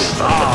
杀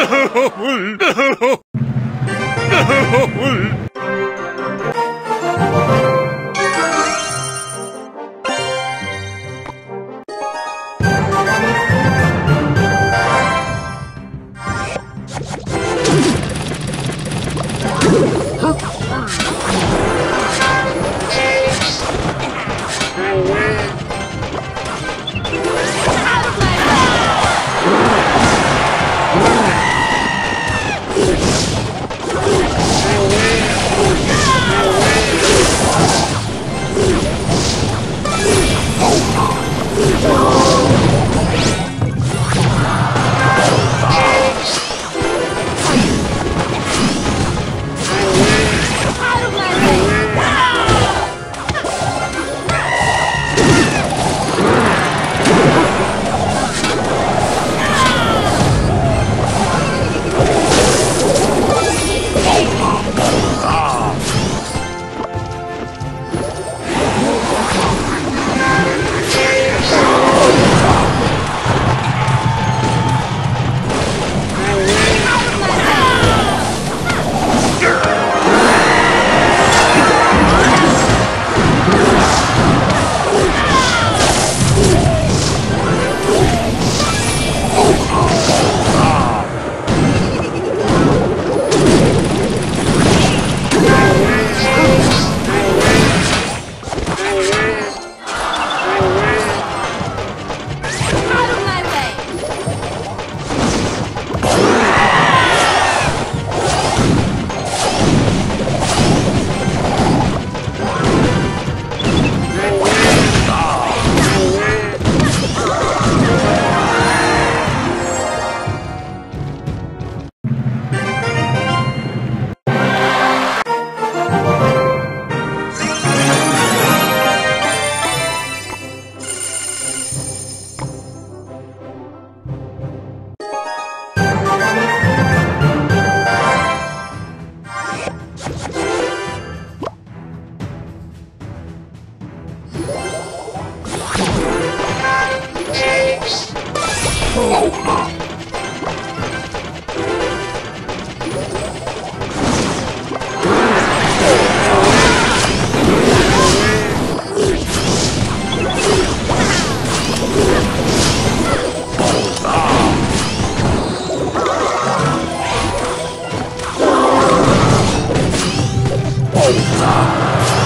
Out of my way! Oh,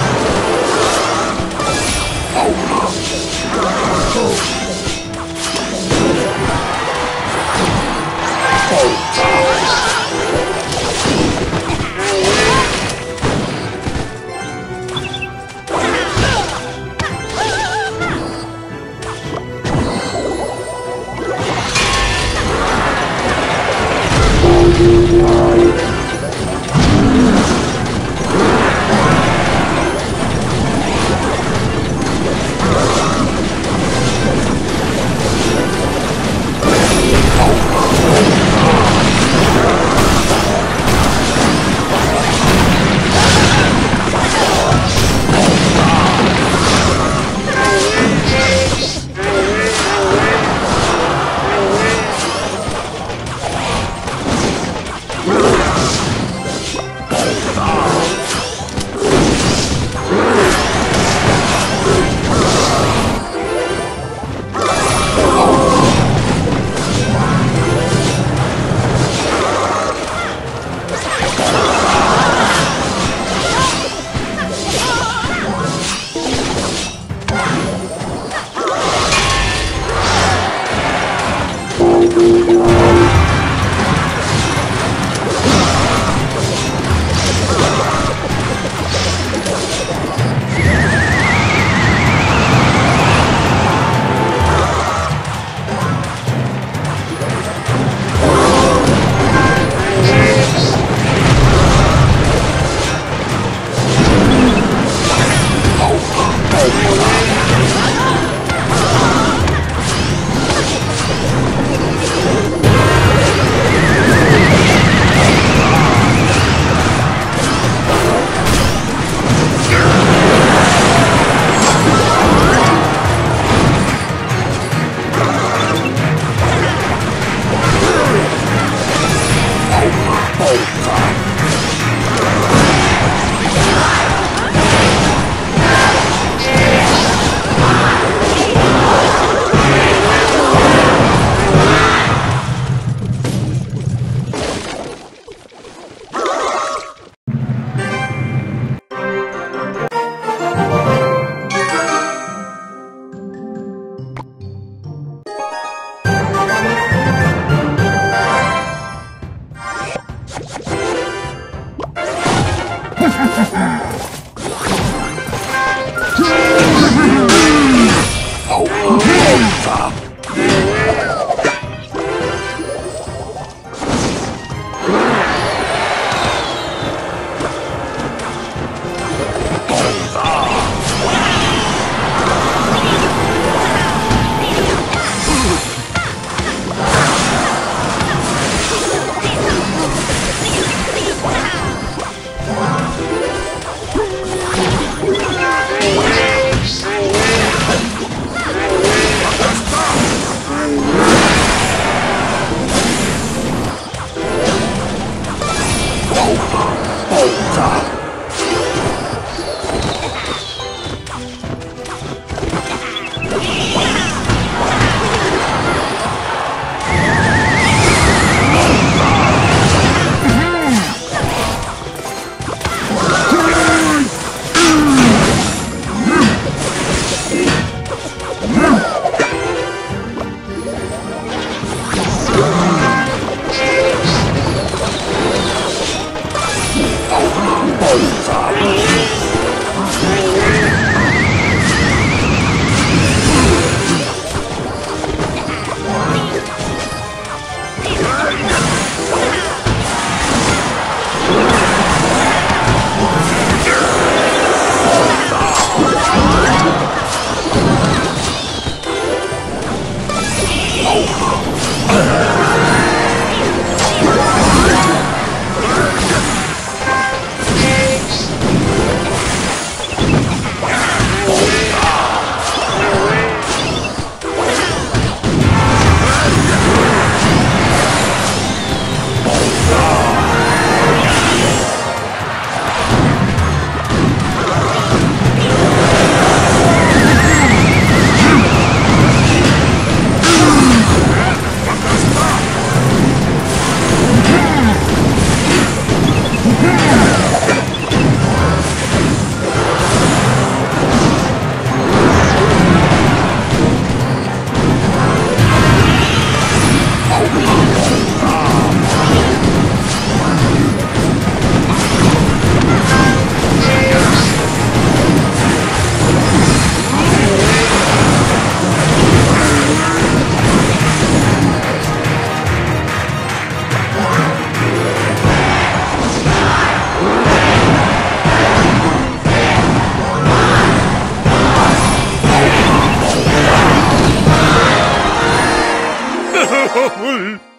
헐.